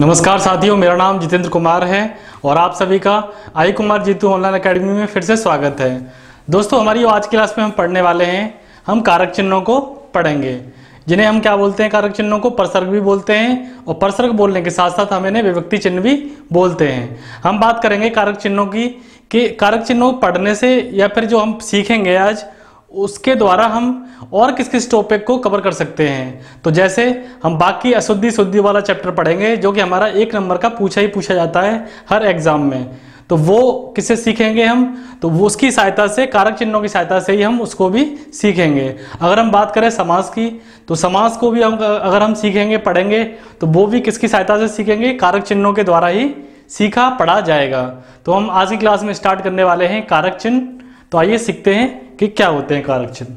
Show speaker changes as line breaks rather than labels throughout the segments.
नमस्कार साथियों, मेरा नाम जितेंद्र कुमार है और आप सभी का आई कुमार जीतू ऑनलाइन एकेडमी में फिर से स्वागत है। दोस्तों, हमारी आज क्लास में हम पढ़ने वाले हैं, हम कारक चिन्हों को पढ़ेंगे। जिन्हें हम क्या बोलते हैं? कारक चिन्हों को परसर्ग भी बोलते हैं और परसर्ग बोलने के साथ साथ हम इन्हें विभक्ति चिन्ह भी बोलते हैं। हम बात करेंगे कारक चिन्हों की, कि कारक चिन्हों पढ़ने से या फिर जो हम सीखेंगे आज उसके द्वारा हम और किस किस टॉपिक को कवर कर सकते हैं। तो जैसे हम बाकी अशुद्धि शुद्धि वाला चैप्टर पढ़ेंगे, जो कि हमारा एक नंबर का पूछा ही पूछा जाता है हर एग्ज़ाम में। तो वो किससे सीखेंगे हम? तो वो उसकी सहायता से, कारक चिन्हों की सहायता से ही हम उसको भी सीखेंगे। अगर हम बात करें समाज की तो समाज को भी हम अगर हम सीखेंगे, पढ़ेंगे तो वो भी किसकी सहायता से सीखेंगे? कारक चिन्हों के द्वारा ही सीखा पढ़ा जाएगा। तो हम आज की क्लास में स्टार्ट करने वाले हैं कारक चिन्ह। तो आइए सीखते हैं कि क्या होते हैं कारक चिन्ह।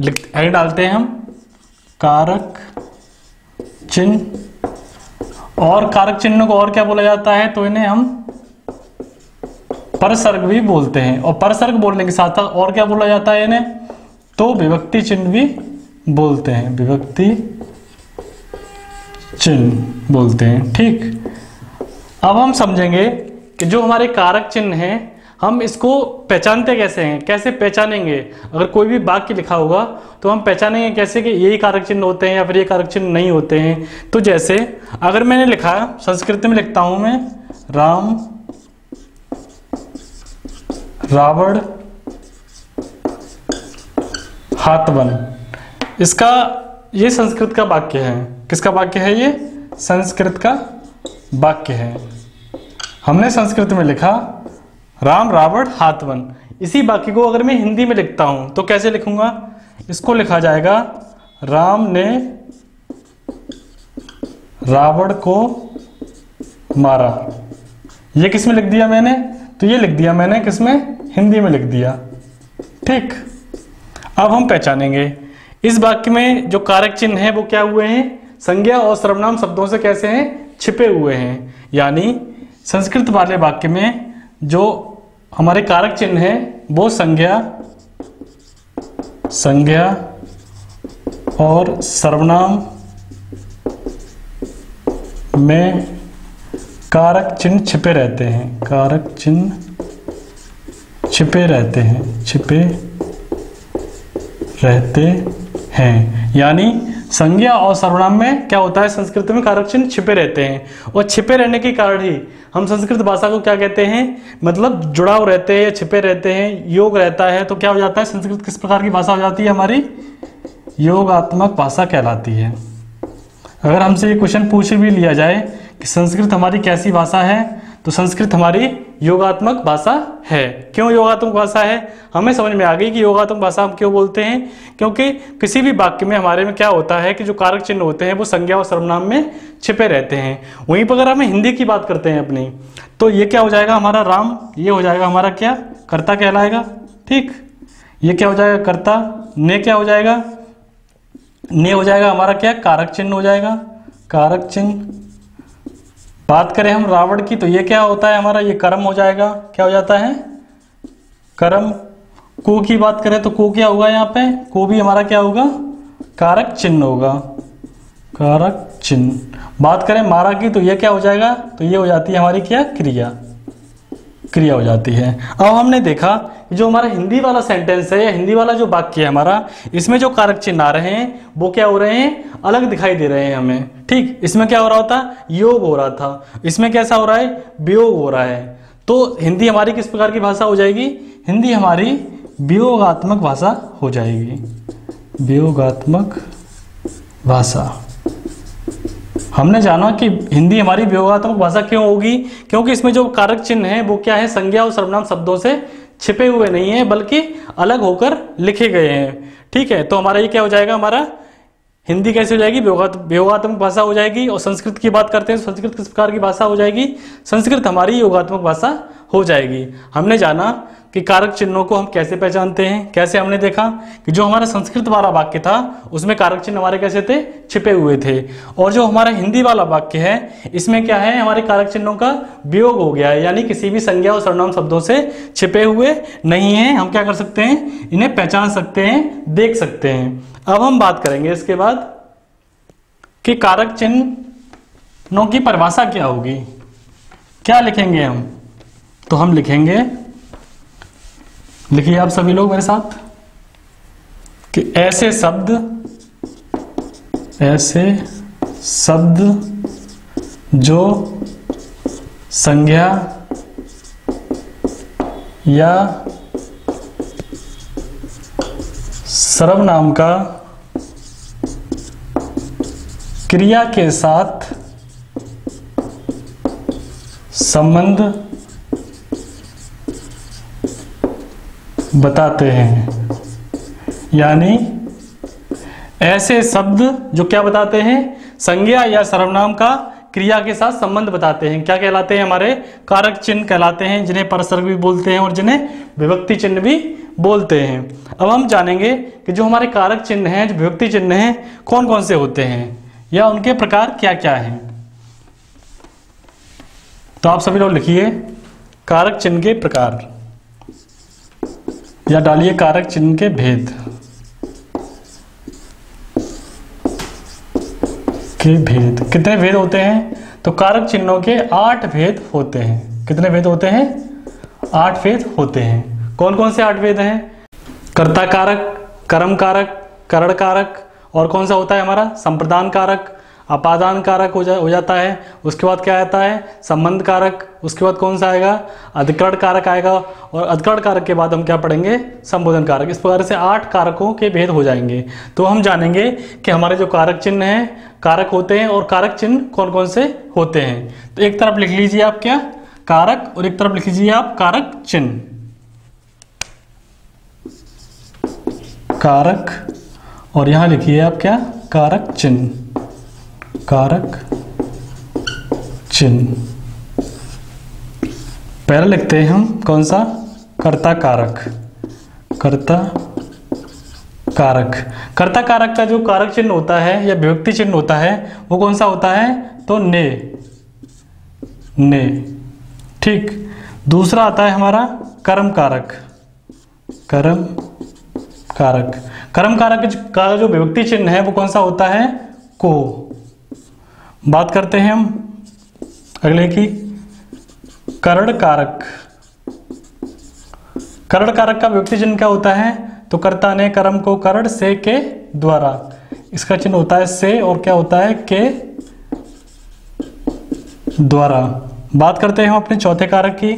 लिख डालते हैं हम। कारक चिन्ह। और कारक चिन्ह को और क्या बोला जाता है? तो इन्हें हम परसर्ग भी बोलते हैं। और परसर्ग बोलने के साथ साथ और क्या बोला जाता है इन्हें? तो विभक्ति चिन्ह भी बोलते हैं। विभक्ति चिन्ह बोलते हैं। ठीक। अब हम समझेंगे कि जो हमारे कारक चिन्ह हैं हम इसको पहचानते कैसे हैं? कैसे पहचानेंगे? अगर कोई भी वाक्य लिखा होगा तो हम पहचानेंगे कैसे कि यही कारक चिन्ह होते हैं या फिर ये कारक चिन्ह नहीं होते हैं। तो जैसे, अगर मैंने लिखा, संस्कृत में लिखता हूँ मैं, राम, रावण हाथवन इसका, ये संस्कृत का वाक्य है। किसका वाक्य है ये? संस्कृत का वाक्य है। हमने संस्कृत में लिखा राम रावण हाथवन। इसी वाक्य को अगर मैं हिंदी में लिखता हूँ तो कैसे लिखूँगा? इसको लिखा जाएगा, राम ने रावण को मारा। ये किसमें लिख दिया मैंने? तो ये लिख दिया मैंने किसमें हिंदी में लिख दिया। ठीक। अब हम पहचानेंगे। इस वाक्य में जो कारक चिन्ह है, वो क्या हुए हैं? संज्ञा और सर्वनाम शब्दों से कैसे हैं? छिपे हुए हैं। यानी संस्कृत वाले वाक्य में जो हमारे कारक चिन्ह है, वो संज्ञा संज्ञा और सर्वनाम में कारक चिन्ह छिपे रहते हैं, कारक चिन्ह छिपे रहते हैं, छिपे रहते हैं। यानी संज्ञा और सर्वनाम में क्या होता है? संस्कृत में कारक चिन्ह छिपे रहते हैं। और छिपे रहने के कारण ही हम संस्कृत भाषा को क्या कहते हैं? मतलब जुड़ाव रहते हैं या छिपे रहते हैं, योग रहता है तो क्या हो जाता है? संस्कृत किस प्रकार की भाषा हो जाती है? हमारी योगात्मक भाषा कहलाती है। अगर हमसे ये क्वेश्चन पूछ भी लिया जाए कि संस्कृत हमारी कैसी भाषा है तो संस्कृत हमारी योगात्मक भाषा है। क्यों योगात्मक भाषा है? हमें समझ में आ गई कि योगात्मक भाषा हम क्यों बोलते हैं? क्योंकि किसी भी वाक्य में हमारे में क्या होता है कि जो कारक चिन्ह होते हैं, वो संज्ञा और सर्वनाम में छिपे रहते हैं। वहीं पर अगर हम हिंदी की बात करते हैं अपनी तो ये क्या हो जाएगा? हमारा राम, ये हो जाएगा हमारा क्या? कर्ता कहलाएगा। ठीक? ये क्या हो जाएगा? कर्ता। ने क्या हो जाएगा? ने हो जाएगा हमारा क्या? कारक चिन्ह हो जाएगा। कारक चिन्ह बात करें हम रावण की तो ये क्या होता है हमारा? ये कर्म हो जाएगा। क्या हो जाता है? कर्म। को की बात करें तो को क्या होगा यहाँ पे? को भी हमारा क्या होगा? कारक चिन्ह होगा। कारक चिन्ह। बात करें मारा की तो ये क्या हो जाएगा? तो ये हो जाती है हमारी क्या? क्रिया। क्रिया हो जाती है। अब हमने देखा जो हमारा हिंदी वाला सेंटेंस है या हिंदी वाला जो वाक्य है हमारा, इसमें जो कारक चिन्ह आ रहे हैं, वो क्या हो रहे हैं? अलग दिखाई दे रहे हैं हमें। ठीक, इसमें क्या हो रहा था योग हो रहा था। इसमें कैसा हो रहा है? वियोग हो रहा है। तो हिंदी हमारी किस प्रकार की भाषा हो जाएगी? हिंदी हमारी वियोगात्मक भाषा हो जाएगी। वियोगात्मक भाषा। हमने जाना कि हिंदी हमारी वियोगात्मक भाषा क्यों होगी? क्योंकि इसमें जो कारक चिन्ह है, वो क्या है? संज्ञा और सर्वनाम शब्दों से छिपे हुए नहीं है, बल्कि अलग होकर लिखे गए हैं। ठीक है तो हमारा ये क्या हो जाएगा? हमारा हिंदी कैसे हो जाएगी? योगात्मक भाषा हो जाएगी और संस्कृत की बात करते हैं, संस्कृत किस प्रकार की भाषा हो जाएगी? संस्कृत हमारी योगात्मक भाषा हो जाएगी। हमने जाना कि कारक चिन्हों को हम कैसे पहचानते हैं, कैसे हमने देखा कि जो हमारा संस्कृत वाला वाक्य था, उसमें कारक चिन्ह हमारे कैसे थे? छिपे हुए थे। और जो हमारा हिंदी वाला वाक्य है, इसमें क्या है? हमारे कारक चिन्हों का वियोग हो गया है। यानी किसी भी संज्ञा और सर्वनाम शब्दों से छिपे हुए नहीं है। हम क्या कर सकते हैं? इन्हें पहचान सकते हैं, देख सकते हैं। अब हम बात करेंगे इसके बाद कि कारक चिन्हों की परिभाषा क्या होगी। क्या लिखेंगे हम? तो हम लिखेंगे, लिखिए आप सभी लोग मेरे साथ, कि ऐसे शब्द ऐसे शब्द जो संज्ञा या सर्वनाम का क्रिया के साथ संबंध बताते हैं। यानी ऐसे शब्द जो क्या बताते हैं? संज्ञा या सर्वनाम का क्रिया के साथ संबंध बताते हैं। क्या कहलाते हैं हमारे? कारक चिन्ह कहलाते हैं, जिन्हें परसर्ग भी बोलते हैं और जिन्हें विभक्ति चिन्ह भी बोलते हैं। अब हम जानेंगे कि जो हमारे कारक चिन्ह हैं, जो विभक्ति चिन्ह हैं कौन कौन से होते हैं या उनके प्रकार क्या क्या हैं। तो आप सभी लोग लिखिए, कारक चिन्ह के प्रकार। या डालिए कारक चिन्ह के भेद। के भेद। कितने भेद होते हैं? तो कारक चिन्हों के आठ भेद होते हैं। कितने भेद होते हैं? आठ भेद होते हैं। कौन कौन से आठ भेद हैं? कर्ता कारक, कर्म कारक, करण कारक, और कौन सा होता है हमारा? संप्रदान कारक अपादान कारक हो जा, हो जाता है, उसके बाद क्या आता है? संबंध कारक उसके बाद कौन सा आएगा? अधिकरण कारक आएगा, और अधिकरण कारक के बाद हम क्या पढ़ेंगे? संबोधन कारक इस प्रकार से आठ कारकों के भेद हो जाएँगे। तो हम जानेंगे कि हमारे जो कारक चिन्ह हैं, कारक होते हैं, और कारक चिन्ह कौन कौन से होते हैं। तो एक तरफ़ लिख लीजिए आप क्या? कारक, और एक तरफ़ लिख लीजिए आप कारक चिन्ह। कारक, और यहाँ लिखिए आप क्या? कारक चिन्ह। कारक चिन्ह। पहले लिखते हैं हम, कौन सा? कर्ता कारक। कर्ता कारक। कर्ता कारक का जो कारक चिन्ह होता है या विभक्ति चिन्ह होता है, वो कौन सा होता है? तो ने। ने। ठीक। दूसरा आता है हमारा कर्म कारक। कर्म कारक। कर्म कारक का जो विभक्ति चिन्ह है, वो कौन सा होता है? को। बात करते हैं हम अगले की। करण कारक। करण कारक का व्यक्ति चिन्ह क्या होता है? तो कर्ता ने कर्म को करण से के द्वारा। इसका चिन्ह होता है से और क्या होता है? के द्वारा। बात करते हैं हम अपने चौथे कारक की।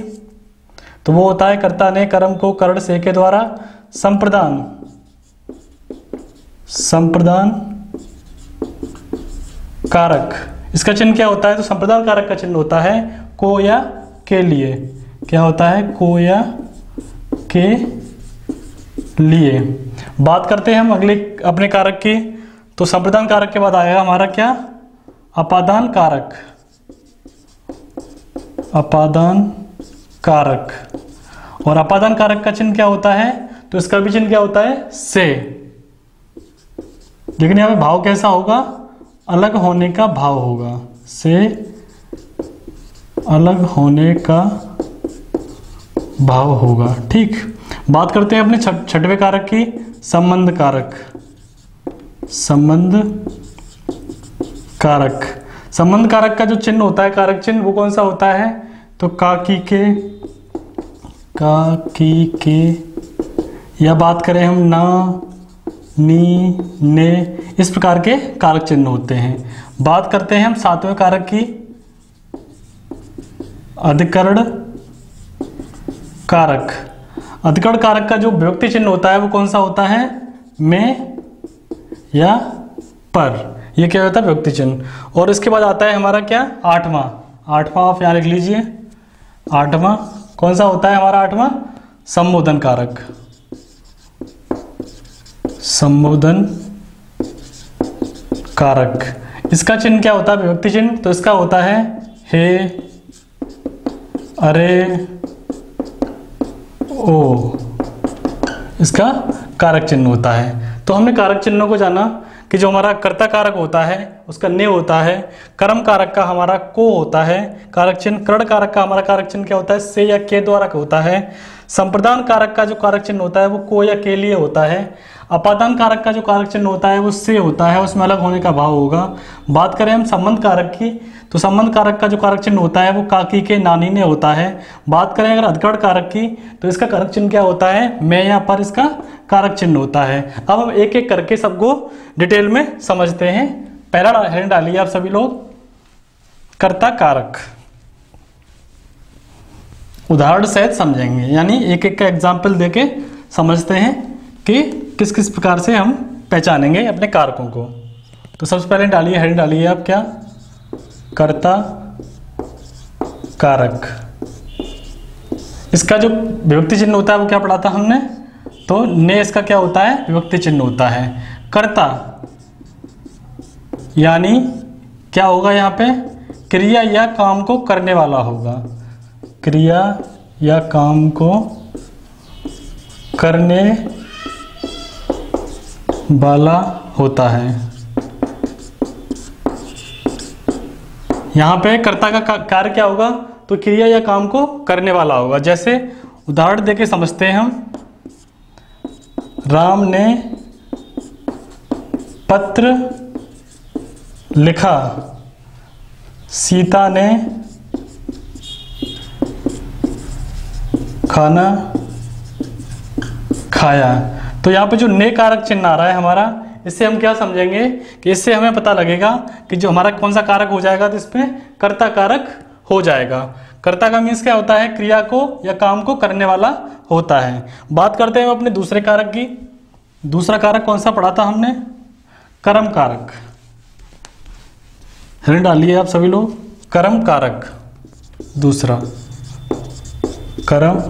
तो वो होता है कर्ता ने कर्म को करण से के द्वारा। संप्रदान। संप्रदान कारक। इसका चिन्ह क्या होता है? तो संप्रदान कारक का चिन्ह होता है को या के लिए। क्या होता है? को या के लिए। बात करते हैं हम अगले, अपने कारक की। तो संप्रदान कारक के बाद आएगा हमारा क्या? अपादान कारक। अपादान कारक। और अपादान कारक का चिन्ह क्या होता है? तो इसका भी चिन्ह क्या होता है? से। लेकिन यहाँ पे भाव कैसा होगा? अलग होने का भाव होगा। से अलग होने का भाव होगा। ठीक। बात करते हैं अपने छठवें कारक की। संबंध कारक। संबंध कारक। संबंध कारक का जो चिन्ह होता है, कारक चिन्ह, वो कौन सा होता है? तो काकी के काकी के, या बात करें हम ना नी, ने, इस प्रकार के कारक चिन्ह होते हैं। बात करते हैं हम सातवें कारक की। अधिकरण कारक। अधिकरण कारक का जो व्यक्ति चिन्ह होता है वो कौन सा होता है? में या पर। ये क्या होता है? व्यक्ति चिन्ह। और इसके बाद आता है हमारा क्या? आठवां। आठवां आप यहाँ लिख लीजिए। आठवां। कौन सा होता है हमारा आठवां? संबोधन कारक। संबोधन कारक। इसका चिन्ह क्या होता है? विभक्ति चिन्ह। तो इसका होता है, हे, अरे, ओ। इसका कारक चिन्ह होता है। तो हमने कारक चिन्हों को जाना कि जो हमारा कर्ता कारक होता है, उसका ने होता है, कर्म कारक का हमारा को होता है, कारक चिन्ह, कर्ण कारक का हमारा कारक चिन्ह क्या होता है? से या के द्वारा होता है। संप्रदान कारक का जो कारक चिन्ह होता है, वो को या के लिए होता है। अपादान कारक का जो कारक चिन्ह होता है, वो से होता है, उसमें अलग होने का भाव होगा। बात करें हम संबंध कारक की तो संबंध कारक का जो कारक चिन्ह होता है, वो काकी के नानी ने होता है। बात करें अगर अधिकरण कारक की तो इसका कारक चिन्ह क्या होता है? मैं यहाँ पर इसका कारक चिन्ह होता है। अब हम एक एक करके सबको डिटेल में समझते हैं। पहला हेडिंग डालिए आप सभी लोग। कर्ता कारक। उदाहरण सहित समझेंगे। यानी एक एक का एग्ज़ाम्पल देके समझते हैं कि किस किस प्रकार से हम पहचानेंगे अपने कारकों को? तो सबसे पहले डालिए, हेडिंग डालिए आप क्या? कर्ता कारक। इसका जो विभक्ति चिन्ह होता है वो क्या पढ़ा था हमने? तो ने इसका क्या होता है? विभक्ति चिन्ह होता है। कर्ता यानी क्या होगा यहाँ पे? क्रिया या काम को करने वाला होगा। क्रिया या काम को करने वाला होता है। यहाँ पे कर्ता का कार्य क्या होगा? तो क्रिया या काम को करने वाला होगा। जैसे उदाहरण देके समझते हैं हम। राम ने पत्र लिखा। सीता ने खाना खाया। तो यहाँ पे जो ने कारक चिन्ह आ रहा है हमारा, इससे हम क्या समझेंगे कि इससे हमें पता लगेगा कि जो हमारा कौन सा कारक हो जाएगा तो इसमें कर्ता कारक हो जाएगा। कर्ता का मीन्स क्या होता है? क्रिया को या काम को करने वाला होता है। बात करते हैं अपने दूसरे कारक की। दूसरा कारक कौन सा पढ़ा था हमने? कर्म कारक। हेडिंग डालिए आप सभी लोग। कर्म कारक। दूसरा। कर्म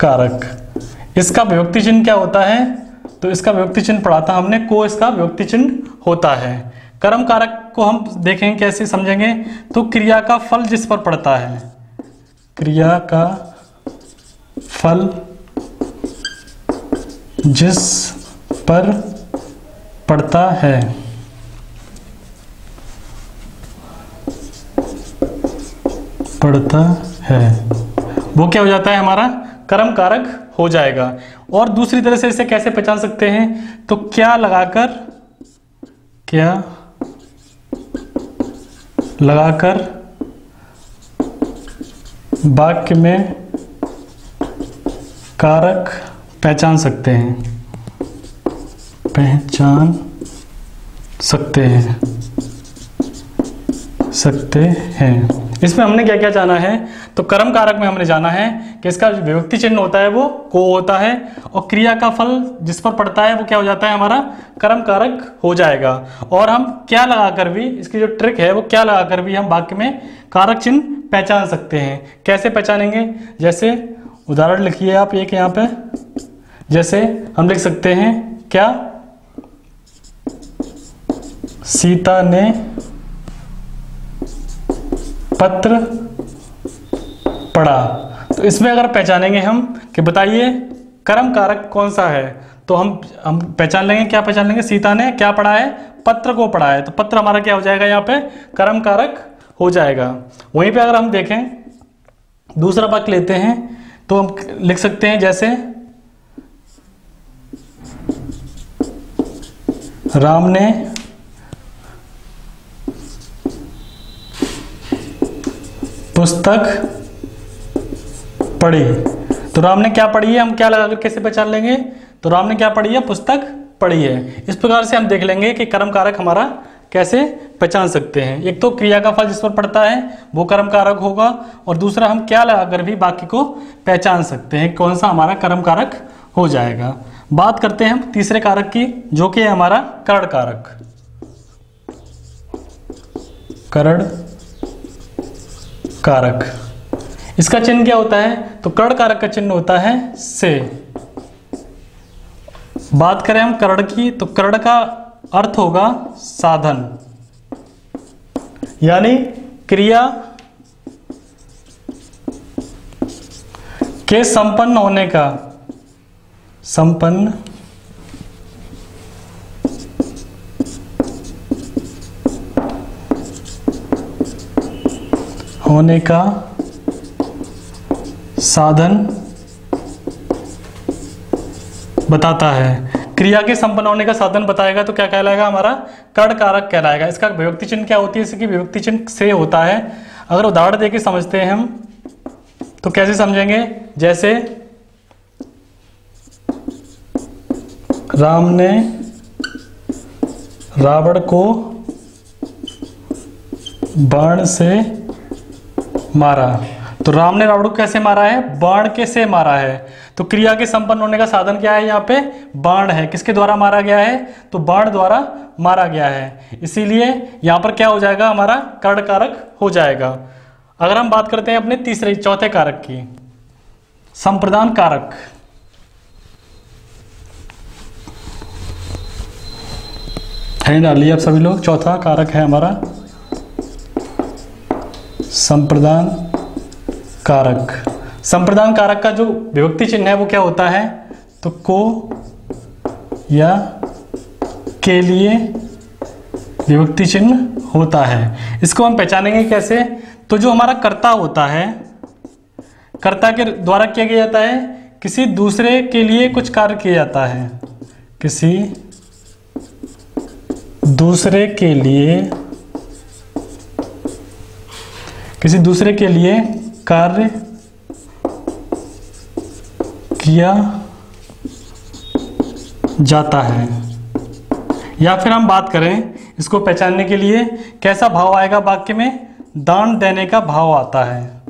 कारक। इसका विभक्ति चिन्ह क्या होता है? तो इसका विभक्ति चिन्ह पढ़ा था हमने, को इसका विभक्ति चिन्ह होता है। कर्म कारक को हम देखेंगे कैसे समझेंगे? तो क्रिया का फल जिस पर पड़ता है, क्रिया का फल जिस पर पड़ता है। पड़ता है। वो क्या हो जाता है हमारा? कर्म कारक हो जाएगा। और दूसरी तरह से इसे कैसे पहचान सकते हैं? तो क्या लगाकर क्या लगाकर वाक्य में कारक पहचान सकते हैं? पहचान सकते हैं। सकते हैं। इसमें हमने क्या क्या जाना है? तो कर्म कारक में हमने जाना है। कि इसका जो विभक्ति चिन्ह होता है वो? को होता है। और क्रिया का फल जिस पर पड़ता है वो क्या हो जाता है? हमारा कर्म कारक हो जाएगा। और हम क्या लगाकर भी, इसकी जो ट्रिक है, वो क्या लगाकर भी हम वाक्य में कारक चिन्ह पहचान सकते हैं। कैसे पहचानेंगे? जैसे उदाहरण लिखिए आप एक यहाँ पे। जैसे हम लिख सकते हैं, क्या? सीता ने पत्र पढ़ा। तो इसमें अगर पहचानेंगे हम कि बताइए कर्म कारक कौन सा है? तो हम हम पहचान लेंगे, क्या पहचान लेंगे? सीता ने क्या पढ़ा है? पत्र को पढ़ा है। तो पत्र हमारा क्या हो जाएगा यहाँ पे? कर्म कारक हो जाएगा। वहीं पे अगर हम देखें, दूसरा वाक्य लेते हैं तो हम लिख सकते हैं जैसे, राम ने पुस्तक पढ़ी। तो राम ने क्या पढ़ी है? हम क्या लगा कैसे पहचान लेंगे? तो राम ने क्या पढ़ी है? पुस्तक पढ़ी है। इस प्रकार से हम देख लेंगे कि कर्म कारक हमारा कैसे पहचान सकते हैं। एक तो क्रिया का फल जिस पर पड़ता है, वो कर्म कारक होगा और दूसरा हम क्या लगाकर भी बाकी को पहचान सकते हैं, कौन सा हमारा कर्म कारक हो जाएगा। बात करते हैं हम तीसरे कारक की, जो कि है हमारा करण कारक करण कारक इसका चिन्ह क्या होता है? तो कर्ण कारक का चिन्ह होता है से। बात करें हम कर्ण की तो कर्ण का अर्थ होगा साधन। यानी क्रिया के संपन्न होने का, संपन्न होने का साधन बताता है। क्रिया के संपन्न होने का साधन बताएगा तो क्या कहलाएगा? हमारा कर्ण कारक कहलाएगा। इसका विभक्ति चिन्ह क्या होती है? इसकी विभक्ति चिन्ह से होता है। अगर उदाहरण देके समझते हैं हम तो कैसे समझेंगे? जैसे राम ने रावण को बाण से मारा। तो राम ने रावण को कैसे मारा है? बाण के से मारा है? तो क्रिया के संपन्न होने का साधन क्या है यहाँ पे? बाण है। किसके द्वारा मारा गया है? तो बाण द्वारा मारा गया है। इसीलिए यहाँ पर क्या हो जाएगा? हमारा कर्ण कारक हो जाएगा। अगर हम बात करते हैं अपने तीसरे, चौथे कारक की। संप्रदान कारक। है डालिए आप सभी लोग? चौथा कारक है हमारा। संप्रदान कारक। संप्रदान कारक का जो विभक्ति चिन्ह है, वो क्या होता है? तो को या के लिए विभक्ति चिन्ह होता है। इसको हम पहचानेंगे कैसे? तो जो हमारा कर्ता होता है, कर्ता के द्वारा किया गया जाता है, किसी दूसरे के लिए कुछ कार्य किया जाता है। किसी दूसरे के लिए, किसी दूसरे के लिए कार्य किया जाता है। या फिर हम बात करें इसको पहचानने के लिए, कैसा भाव आएगा वाक्य में? दान देने का भाव आता है।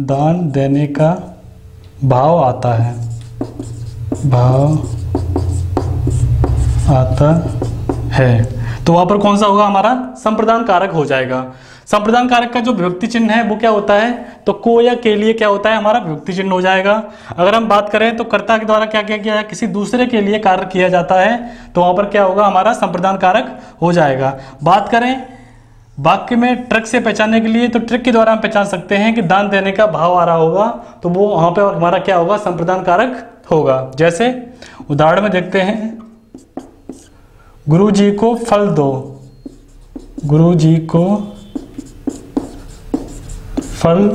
दान देने का भाव आता है। भाव आता है। तो वहाँ पर कौन सा होगा हमारा? संप्रदान कारक हो जाएगा। संप्रदान कारक का जो विभक्ति चिन्ह है, वो क्या होता है? तो को या के लिए क्या होता है? हमारा विभक्ति चिन्ह हो जाएगा। अगर हम बात करें तो कर्ता के द्वारा क्या क्या किया किसी दूसरे के लिए कार्य किया जाता है तो वहाँ पर क्या होगा? हमारा संप्रदान कारक हो जाएगा। बात करें, वाक्य में ट्रक से पहचानने के लिए तो ट्रक के द्वारा हम पहचान सकते हैं कि दान देने का भाव आ रहा होगा। तो वो वहाँ पर हमारा क्या होगा? संप्रदान कारक होगा। जैसे उदाहरण में देखते हैं। गुरु जी को फल दो। गुरु जी को फल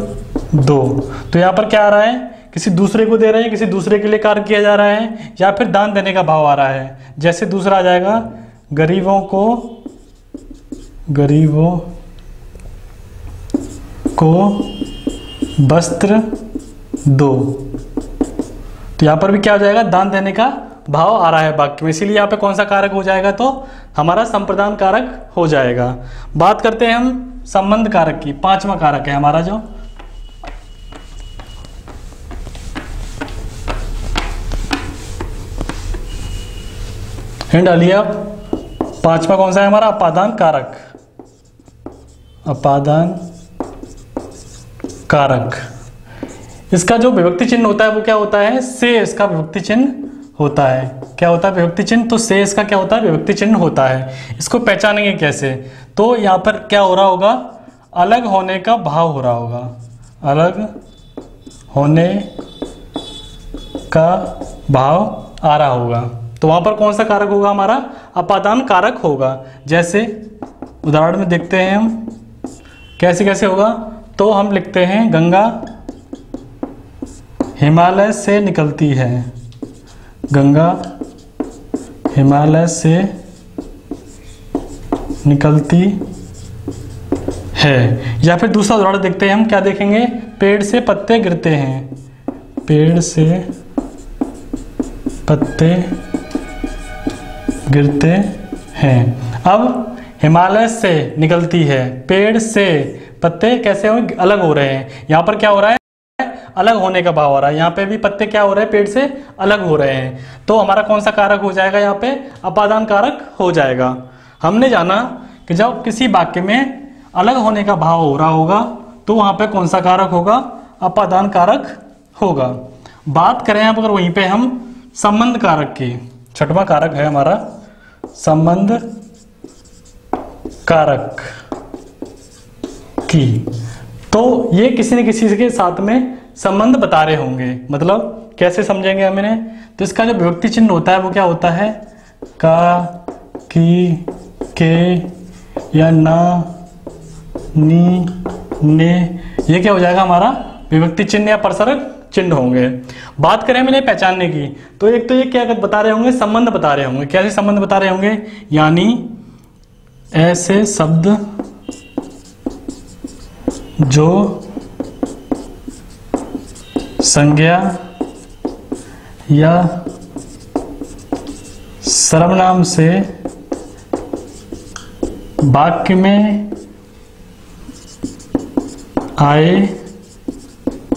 दो। तो यहाँ पर क्या आ रहा है? किसी दूसरे को दे रहे हैं, किसी दूसरे के लिए कार्य किया जा रहा है, या फिर दान देने का भाव आ रहा है। जैसे दूसरा आ जाएगा, गरीबों को गरीबों को वस्त्र दो। तो यहाँ पर भी क्या हो जाएगा? दान देने का भाव आ रहा है वाक्य में। इसीलिए यहाँ पे कौन सा कारक हो जाएगा? तो हमारा संप्रदान कारक हो जाएगा। बात करते हैं हम संबंध कारक की पांचवा कारक है हमारा जो। हिंड आप। पांचवा कौन सा है हमारा? अपादान कारक अपादान कारक इसका जो विभक्ति चिन्ह होता है, वो क्या होता है? से इसका विभक्ति चिन्ह होता है। क्या होता है? विभक्ति चिन्ह? तो से इसका क्या होता है? विभक्ति चिन्ह होता है। इसको पहचानेंगे कैसे? तो यहाँ पर क्या हो रहा होगा? अलग होने का भाव हो रहा होगा। अलग होने का भाव आ रहा होगा। तो वहाँ पर कौन सा कारक होगा हमारा? अपादान कारक होगा। जैसे उदाहरण में देखते हैं हम। कैसे कैसे होगा? तो हम लिखते हैं, गंगा हिमालय से निकलती है। गंगा हिमालय से निकलती है। या फिर दूसरा उदाहरण देखते हैं, हम क्या देखेंगे? पेड़ से पत्ते गिरते हैं। पेड़ से पत्ते गिरते हैं। अब हिमालय से निकलती है। पेड़ से पत्ते कैसे हो? अलग हो रहे हैं। यहाँ पर क्या हो रहा है? अलग होने का भाव आ रहा है। यहाँ पे भी पत्ते क्या हो रहे हैं? पेड़ से अलग हो रहे हैं। तो हमारा कौन सा कारक हो जाएगा यहाँ पे? अपादान कारक हो जाएगा। हमने जाना कि जब किसी वाक्य में अलग होने का भाव हो रहा होगा तो वहाँ पे कौन सा कारक होगा? अपादान कारक होगा। बात करें अब अगर वहीं पे हम संबंध कारक की। छठवा कारक है हमारा संबंध कारक की। तो ये किसी न किसी के साथ में संबंध बता रहे होंगे। मतलब कैसे समझेंगे हमने तो इसका जो विभक्ति चिन्ह होता है, वो क्या होता है? का, की, के, या ना, नी, ने, ये क्या हो जाएगा हमारा? विभक्ति चिन्ह या प्रसरक चिन्ह होंगे। बात करें मैंने पहचानने की तो एक तो ये क्या बता रहे होंगे, संबंध बता रहे होंगे। कैसे संबंध बता रहे होंगे? यानी, ऐसे शब्द जो संज्ञा या सर्वनाम से वाक्य में आए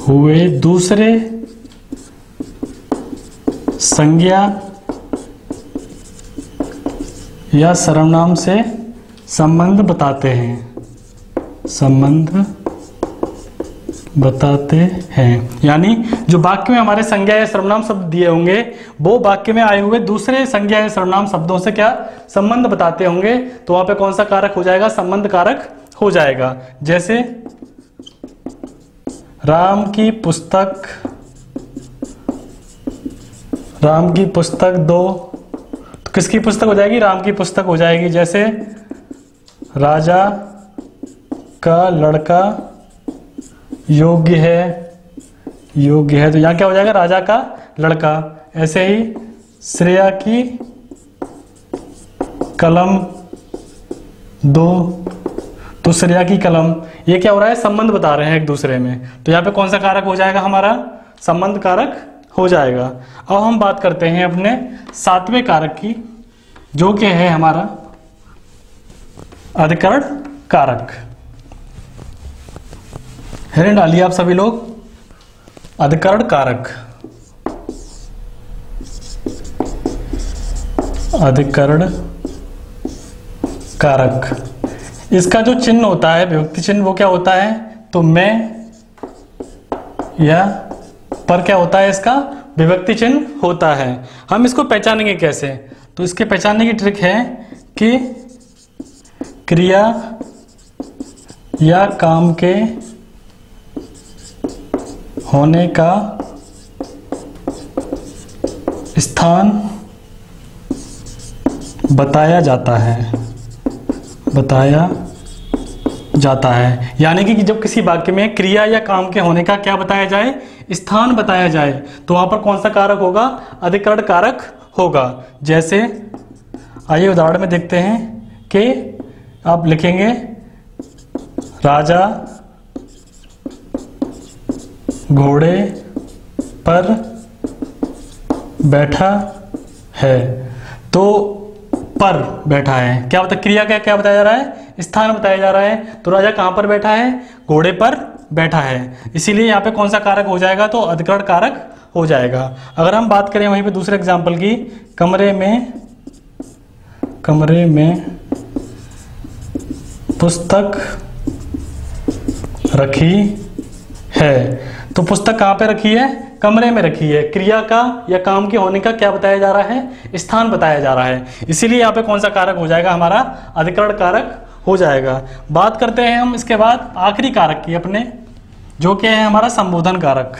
हुए दूसरे संज्ञा या सर्वनाम से संबंध बताते हैं। संबंध बताते हैं। यानी जो वाक्य में हमारे संज्ञा या सर्वनाम शब्द दिए होंगे, वो वाक्य में आए हुए दूसरे संज्ञा या सर्वनाम शब्दों से क्या संबंध बताते होंगे? तो वहाँ पे कौन सा कारक हो जाएगा? संबंध कारक हो जाएगा। जैसे, राम की पुस्तक, राम की पुस्तक दो। तो किसकी पुस्तक हो जाएगी? राम की पुस्तक हो जाएगी। जैसे, राजा का लड़का योग्य है योग्य है। तो यहाँ क्या हो जाएगा? राजा का लड़का। ऐसे ही श्रेया की कलम दो। तो श्रेया की कलम। ये क्या हो रहा है? संबंध बता रहे हैं एक दूसरे में। तो यहाँ पे कौन सा कारक हो जाएगा हमारा? संबंध कारक हो जाएगा। अब हम बात करते हैं अपने सातवें कारक की। जो कि है हमारा अधिकरण कारक। है डालिए आप सभी लोग। अधिकरण कारक। अधिकरण कारक। इसका जो चिन्ह होता है, विभक्ति चिन्ह, वो क्या होता है? तो मैं या पर क्या होता है इसका? विभक्ति चिन्ह होता है। हम इसको पहचानेंगे कैसे? तो इसके पहचानने की ट्रिक है कि क्रिया या काम के होने का स्थान बताया जाता है। बताया जाता है। यानी कि जब किसी वाक्य में क्रिया या काम के होने का क्या बताया जाए, स्थान बताया जाए तो वहाँ पर कौन सा कारक होगा? अधिकरण कारक होगा। जैसे, आइए उदाहरण में देखते हैं कि आप लिखेंगे, राजा घोड़े पर बैठा है। तो पर बैठा है। क्या बता, क्रिया क्या क्या बताया जा रहा है? स्थान बताया जा रहा है। तो राजा कहाँ पर बैठा है? घोड़े पर बैठा है। इसीलिए यहाँ पे कौन सा कारक हो जाएगा? तो अधिकरण कारक हो जाएगा। अगर हम बात करें वहीं पे दूसरे एग्ज़ाम्पल की, कमरे में कमरे में पुस्तक रखी है। तो पुस्तक कहाँ पे रखी है? कमरे में रखी है। क्रिया का या काम के होने का क्या बताया जा रहा है? स्थान बताया जा रहा है। इसीलिए यहाँ पे कौन सा कारक हो जाएगा? हमारा अधिकरण कारक हो जाएगा। बात करते हैं हम इसके बाद आखिरी कारक की अपने, जो कि है हमारा संबोधन कारक।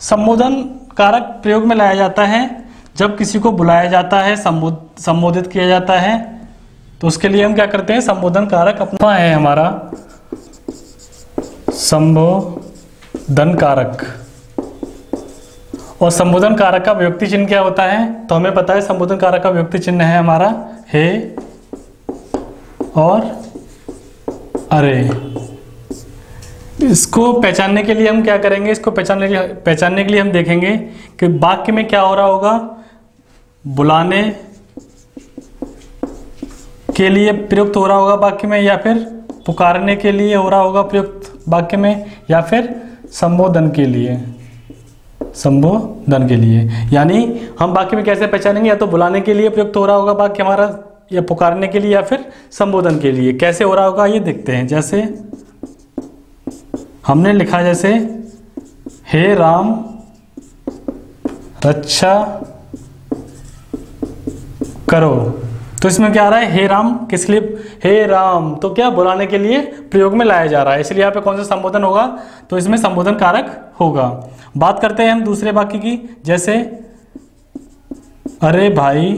संबोधन कारक प्रयोग में लाया जाता है। जब किसी को बुलाया जाता है संबोधित किया जाता है तो उसके लिए हम क्या करते हैं? संबोधन कारक अपना है हमारा। संबोधन कारक और संबोधन कारक का व्यक्ति चिन्ह क्या होता है? तो हमें पता है संबोधन कारक का व्यक्ति चिन्ह है हमारा, हे और अरे। इसको पहचानने के लिए हम क्या करेंगे? इसको पहचानने के लिए, पहचानने के लिए हम देखेंगे कि वाक्य में क्या हो रहा होगा। बुलाने के लिए प्रयुक्त हो रहा होगा वाक्य में या फिर पुकारने के लिए हो रहा होगा प्रयुक्त वाक्य में या फिर संबोधन के लिए। संबोधन के लिए। यानी हम वाक्य में कैसे पहचानेंगे? या तो बुलाने के लिए प्रयुक्त हो रहा होगा वाक्य हमारा, या पुकारने के लिए, या फिर संबोधन के लिए। कैसे हो रहा होगा, ये देखते हैं। जैसे हमने लिखा, जैसे, हे राम, रक्षा करो। तो इसमें क्या आ रहा है? हे राम, किस लिए? हे राम। तो क्या बुलाने के लिए प्रयोग में लाया जा रहा है? इसलिए यहाँ पे कौन सा संबोधन होगा? तो इसमें संबोधन कारक होगा। बात करते हैं हम दूसरे वाक्य की, जैसे, अरे भाई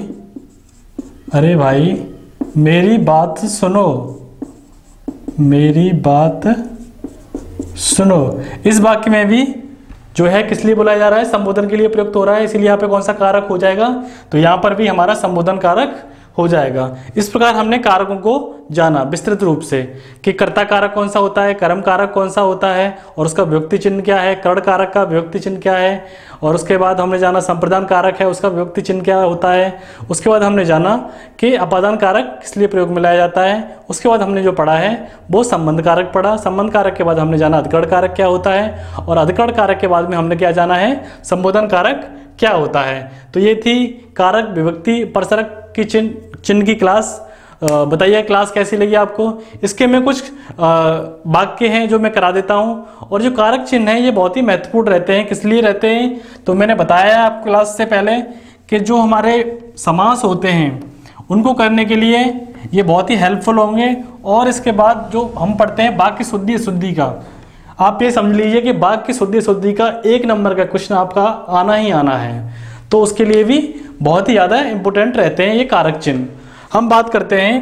अरे भाई, मेरी बात सुनो, मेरी बात सुनो। इस वाक्य में भी जो है, किस लिए बुलाया जा रहा है? संबोधन के लिए प्रयुक्त हो रहा है। इसीलिए यहाँ पे कौन सा कारक हो जाएगा? तो यहाँ पर भी हमारा संबोधन कारक हो जाएगा। इस प्रकार हमने कारकों को जाना विस्तृत रूप से कि कर्ता कारक कौन सा होता है कर्म कारक कौन सा होता है, और उसका व्यक्ति चिन्ह क्या है कर्ण कारक का व्यक्ति चिन्ह क्या है, और उसके बाद हमने जाना संप्रदान कारक है, उसका व्यक्ति चिन्ह क्या होता है। उसके बाद हमने जाना कि अपादान कारक किस लिए प्रयोग में लाया जाता है। उसके बाद हमने जो पढ़ा है, वो संबंध कारक पढ़ा। संबंध कारक के बाद हमने जाना अधिकरण कारक क्या होता है, और अधिकरण कारक के बाद में हमने क्या जाना है, संबोधन कारक क्या होता है। तो ये थी कारक, विभक्ति, परसरक की चिन्ह चिन्ह की क्लास बताइए क्लास कैसी लगी आपको? इसके में कुछ वाक्य हैं जो मैं करा देता हूँ, और जो कारक चिन्ह हैं, ये बहुत ही महत्वपूर्ण रहते हैं। किस लिए रहते हैं? तो मैंने बताया आप क्लास से पहले कि जो हमारे समास होते हैं, उनको करने के लिए ये बहुत ही हेल्पफुल होंगे, और इसके बाद जो हम पढ़ते हैं की शुद्धि शुद्धि का। आप ये समझ लीजिए कि की शुद्धि शुद्धि का एक नंबर का क्वेश्चन आपका आना ही आना है। तो उसके लिए भी बहुत ही ज़्यादा इंपोर्टेंट रहते हैं ये कारक चिन्ह। हम बात करते हैं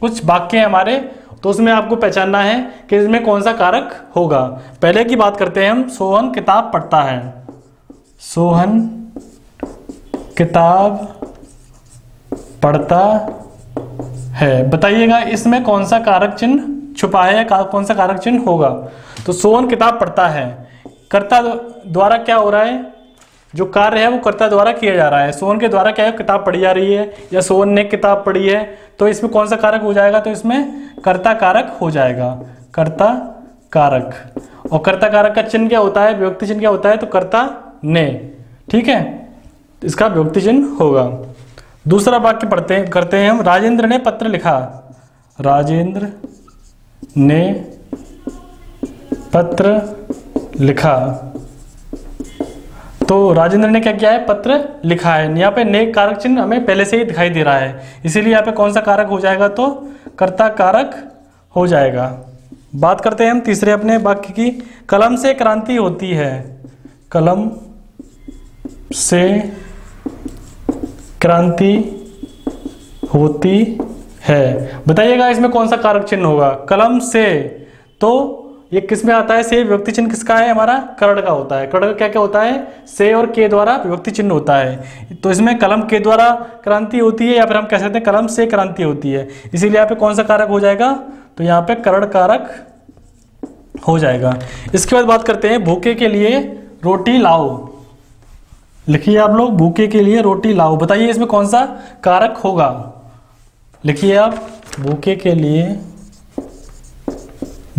कुछ वाक्य हैं हमारे तो उसमें आपको पहचानना है कि इसमें कौन सा कारक होगा। पहले की बात करते हैं हम, सोहन किताब पढ़ता है। सोहन किताब पढ़ता है। बताइएगा, इसमें कौन सा कारक चिन्ह छुपा है या कौन सा कारक चिन्ह होगा? तो सोहन किताब पढ़ता है। कर्ता द्वारा क्या हो रहा है? जो कार्य है वो कर्ता द्वारा किया जा रहा है। सोन के द्वारा क्या है? किताब पढ़ी जा रही है या सोन ने किताब पढ़ी है तो इसमें कौन सा कारक हो जाएगा? तो इसमें कर्ता कारक हो जाएगा। कर्ता कारक। और कर्ता कारक का चिन्ह क्या होता है? व्यक्ति चिन्ह क्या होता है? तो कर्ता ने। ठीक है? इसका व्यक्ति चिन्ह होगा। दूसरा वाक्य पढ़ते हैं, करते हैं हम। राजेंद्र ने पत्र लिखा। राजेंद्र ने पत्र लिखा। तो राजेंद्र ने क्या किया है? पत्र लिखा है। यहाँ पे ने कारक चिन्ह हमें पहले से ही दिखाई दे रहा है। इसीलिए यहाँ पे कौन सा कारक हो जाएगा? तो कर्ता कारक हो जाएगा। बात करते हैं हम तीसरे अपने वाक्य की। कलम से क्रांति होती है। कलम से क्रांति होती है। बताइएगा इसमें कौन सा कारक चिन्ह होगा? कलम से। तो ये किसमें आता है? से विभक्ति चिन्ह किसका है? हमारा कर्ण का होता है। कर्ण का क्या क्या होता है? से और के द्वारा विभक्ति चिन्ह होता है। तो इसमें कलम के द्वारा क्रांति होती है या फिर हम कह सकते हैं कलम से क्रांति होती है। इसीलिए यहाँ पे कौन सा कारक हो जाएगा? तो यहाँ पे कर्ण कारक हो जाएगा। इसके बाद बात करते हैं भूखे के लिए रोटी लाओ। लिखिए आप लोग, भूखे के लिए रोटी लाओ। बताइए इसमें कौन सा कारक होगा? लिखिए आप, भूखे के लिए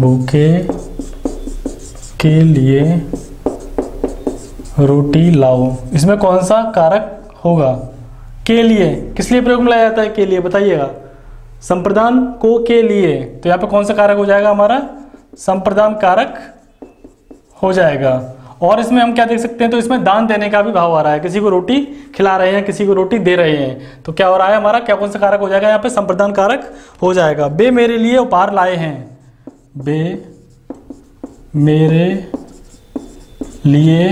भूखे के लिए रोटी लाओ। इसमें कौन सा कारक होगा? के लिए। किस लिए प्रयोग में लाया जाता है के लिए? बताइएगा। संप्रदान को के लिए। तो यहाँ पे कौन सा कारक हो जाएगा हमारा? संप्रदान कारक हो जाएगा। और इसमें हम क्या देख सकते हैं? तो इसमें दान देने का भी भाव आ रहा है। किसी को रोटी खिला रहे हैं, किसी को रोटी दे रहे हैं। तो क्या हो रहा है हमारा? क्या कौन सा कारक हो जाएगा? यहाँ पे संप्रदान कारक हो जाएगा। बे मेरे लिए उपहार लाए हैं। बे मेरे लिए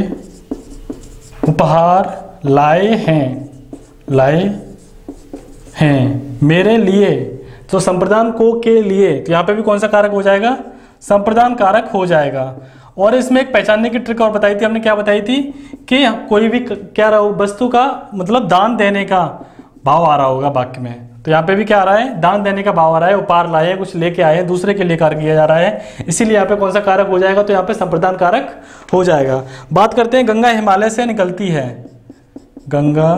उपहार लाए हैं लाए हैं। मेरे लिए तो संप्रदान को के लिए तो यहाँ पे भी कौन सा कारक हो जाएगा? संप्रदान कारक हो जाएगा। और इसमें एक पहचानने की ट्रिक और बताई थी, हमने क्या बताई थी? कि कोई भी क्या रहा, वस्तु का मतलब दान देने का भाव आ रहा होगा वाक्य में। तो यहाँ पे भी क्या आ रहा है? दान देने का भाव आ रहा है, उपहार लाए कुछ लेके आए दूसरे के लिए कार्य किया जा रहा है। इसीलिए यहाँ पे कौन सा कारक हो जाएगा? तो यहाँ पे संप्रदान कारक हो जाएगा। बात करते हैं, गंगा हिमालय से निकलती है। गंगा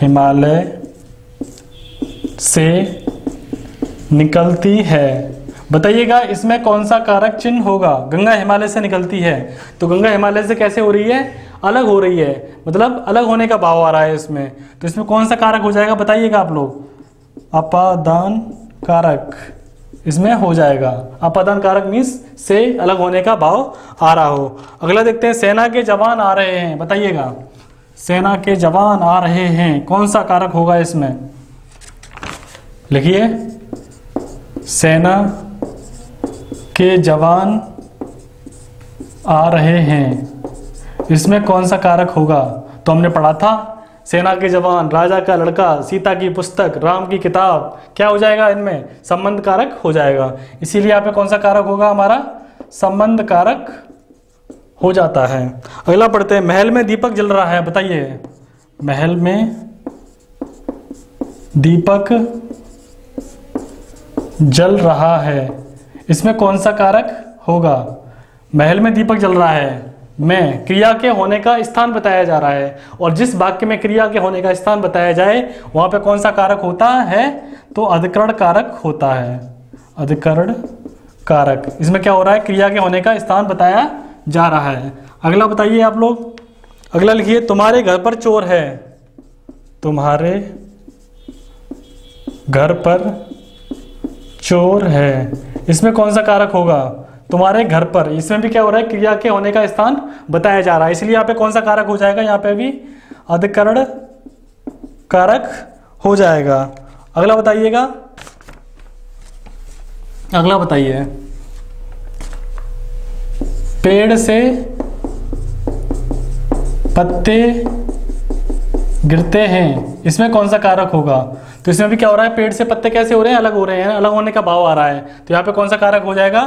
हिमालय से निकलती है। बताइएगा, इसमें कौन सा कारक चिन्ह होगा? गंगा हिमालय से निकलती है। तो गंगा हिमालय से कैसे हो रही है? अलग हो रही है। मतलब अलग होने का भाव आ रहा है इसमें। तो इसमें कौन सा कारक हो जाएगा बताइएगा आप लोग। अपादान कारक। इसमें हो जाएगा। अपादान कारक मीन्स से अलग होने का भाव आ रहा हो। अगला देखते हैं, सेना के जवान आ रहे हैं। बताइएगा। सेना के जवान आ रहे हैं। कौन सा कारक होगा इसमें? लिखिए। सेना के जवान आ रहे हैं। इसमें कौन सा कारक होगा? तो हमने पढ़ा था, सेना के जवान, राजा का लड़का, सीता की पुस्तक, राम की किताब, क्या हो जाएगा इनमें? संबंध कारक हो जाएगा। इसीलिए यहाँ पे कौन सा कारक होगा हमारा? संबंध कारक हो जाता है। अगला पढ़ते हैं, महल में दीपक जल रहा है, बताइए। महल में दीपक जल रहा है। इसमें कौन सा कारक होगा? महल में दीपक जल रहा है। में क्रिया के होने का स्थान बताया जा रहा है। और जिस वाक्य में क्रिया के होने का स्थान बताया जाए, वहाँ पे कौन सा कारक होता है? तो अधिकरण कारक होता है। अधिकरण कारक। इसमें क्या हो रहा है? क्रिया के होने का स्थान बताया जा रहा है। अगला बताइए आप लोग। अगला लिखिए, तुम्हारे घर पर चोर है। तुम्हारे घर पर चोर है। इसमें कौन सा कारक होगा? तुम्हारे घर पर। इसमें भी क्या हो रहा है? क्रिया के होने का स्थान बताया जा रहा है। इसलिए यहाँ पे कौन सा कारक हो जाएगा? यहाँ पे भी अधिकरण कारक हो जाएगा। अगला बताइएगा। अगला बताइए। पेड़ से पत्ते गिरते हैं। इसमें कौन सा कारक होगा? तो इसमें भी क्या हो रहा है? पेड़ से पत्ते कैसे हो रहे हैं? अलग हो रहे हैं। अलग होने का भाव आ रहा है। तो यहाँ पे कौन सा कारक हो जाएगा?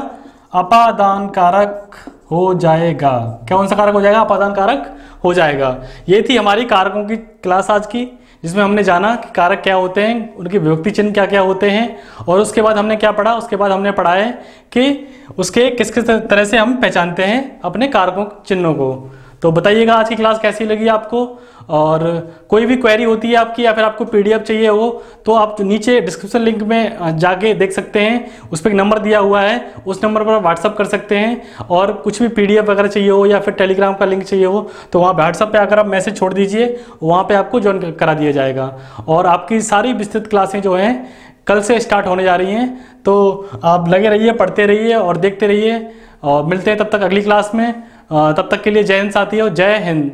अपादान कारक हो जाएगा। कौन सा कारक हो जाएगा? अपादान कारक हो जाएगा। ये थी हमारी कारकों की क्लास आज की, जिसमें हमने जाना कि कारक क्या होते हैं, उनके विभक्ति चिन्ह क्या क्या होते हैं, और उसके बाद हमने क्या पढ़ा? उसके बाद हमने पढ़ा है कि उसके किस किस तरह से हम पहचानते हैं अपने कारकों, चिन्हों को। तो बताइएगा आज की क्लास कैसी लगी आपको? और कोई भी क्वेरी होती है आपकी या फिर आपको पीडीएफ चाहिए हो तो आप नीचे डिस्क्रिप्शन लिंक में जाके देख सकते हैं। उस पर एक नंबर दिया हुआ है। उस नंबर पर व्हाट्सअप कर सकते हैं। और कुछ भी पीडीएफ वगैरह चाहिए हो या फिर टेलीग्राम का लिंक चाहिए हो तो वहाँ व्हाट्सअप पर आकर आप मैसेज छोड़ दीजिए। वहाँ पर आपको ज्वाइन करा दिया जाएगा। और आपकी सारी विस्तृत क्लासें जो हैं, कल से स्टार्ट होने जा रही हैं। तो आप लगे रहिए, पढ़ते रहिए और देखते रहिए। और मिलते हैं तब तक अगली क्लास में। तब तक के लिए जय हिंद साथी और जय हिंद।